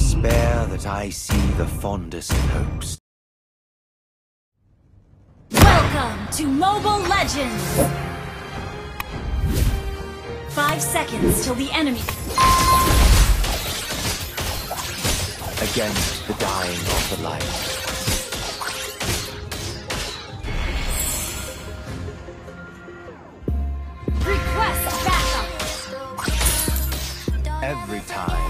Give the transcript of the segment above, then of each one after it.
despair that I see the fondest hopes. Welcome to Mobile Legends! Five seconds till the enemy... Against the dying of the light. every time.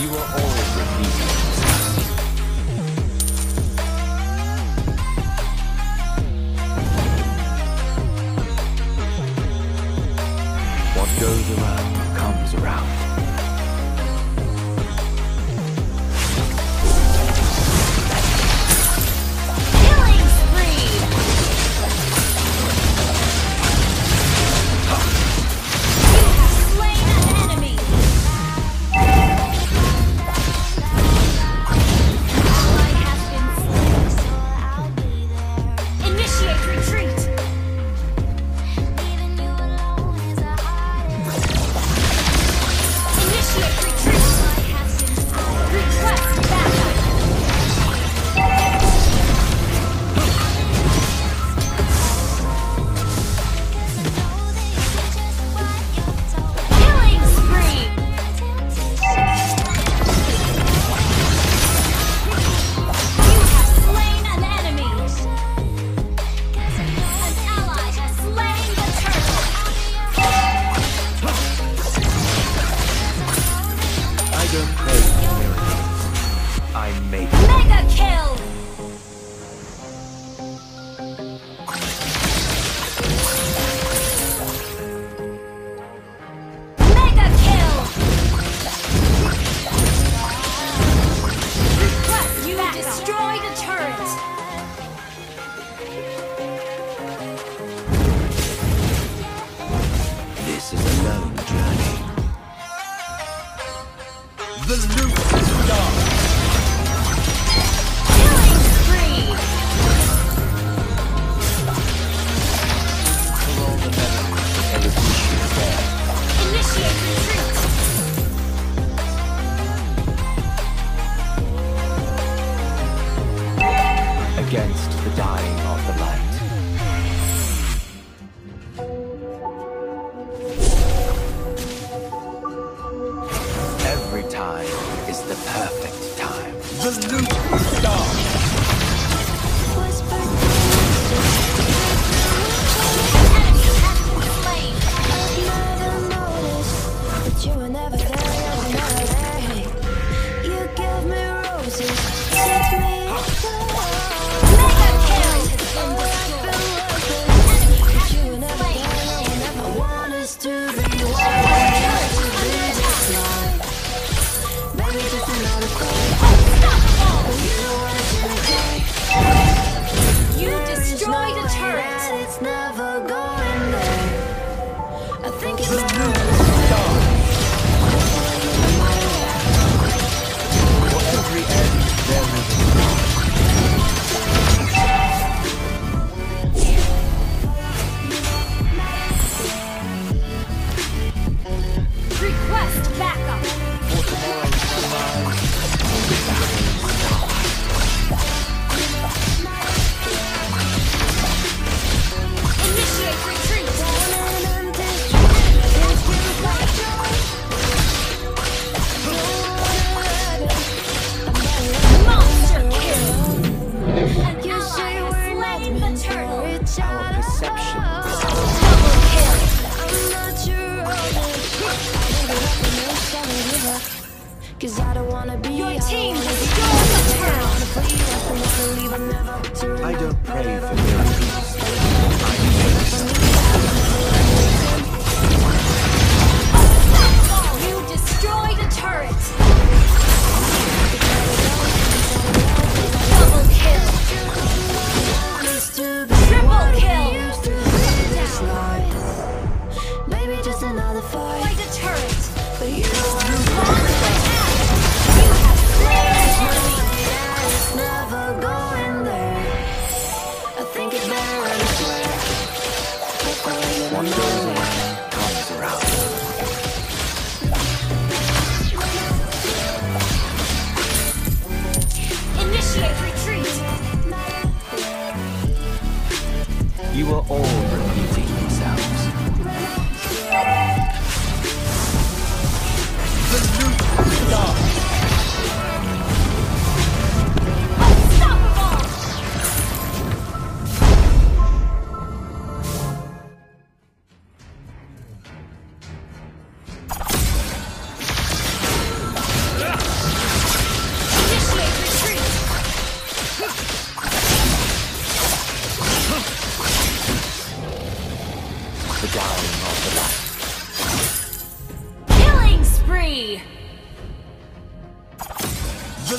You are always with me. the loop. boys. Cause I don't wanna be Your team has stolen to town. I don't pray for miracles. old. The dying of the light. Killing spree! The